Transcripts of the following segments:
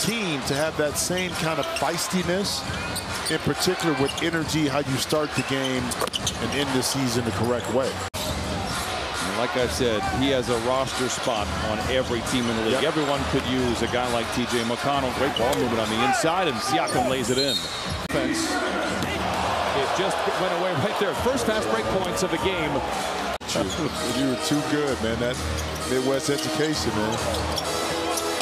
team to have that same kind of feistiness, in particular with energy, how you start the game and end the season the correct way. Like I said, he has a roster spot on every team in the league. Yep. Everyone could use a guy like T.J. McConnell. Great ball movement on the inside, and Siakam lays it in. Fence. It just went away right there. First fast break points of the game. you were too good, man. That Midwest education, man.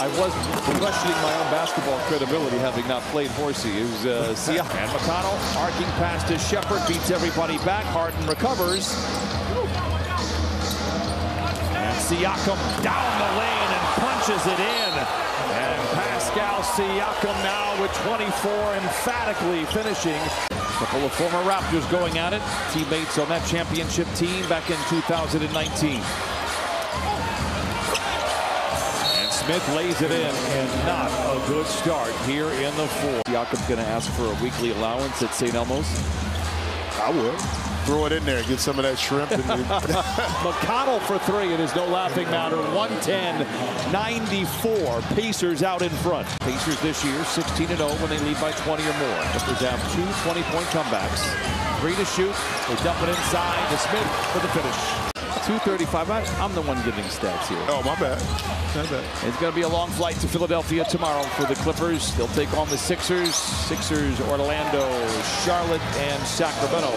I was questioning my own basketball credibility, having not played horsey. It was uh, Siakam. And McConnell arcing past to Sheppard, beats everybody back. Harden recovers. And Siakam down the lane and punches it in. And Pascal Siakam now with 24 emphatically finishing. A couple of former Raptors going at it. Teammates on that championship team back in 2019. Smith lays it in, and not a good start here in the fourth. Siakam's going to ask for a weekly allowance at St. Elmo's. I would. Throw it in there, get some of that shrimp. And McConnell for three. It is no laughing matter. 110-94. Pacers out in front. Pacers this year 16-0 when they lead by 20 or more. Clippers have two 20-point comebacks. Three to shoot. They dump it inside to Smith for the finish. 235. I'm the one giving stats here. Oh, my bad. My bad. It's going to be a long flight to Philadelphia tomorrow for the Clippers. They'll take on the Sixers. Sixers, Orlando, Charlotte, and Sacramento.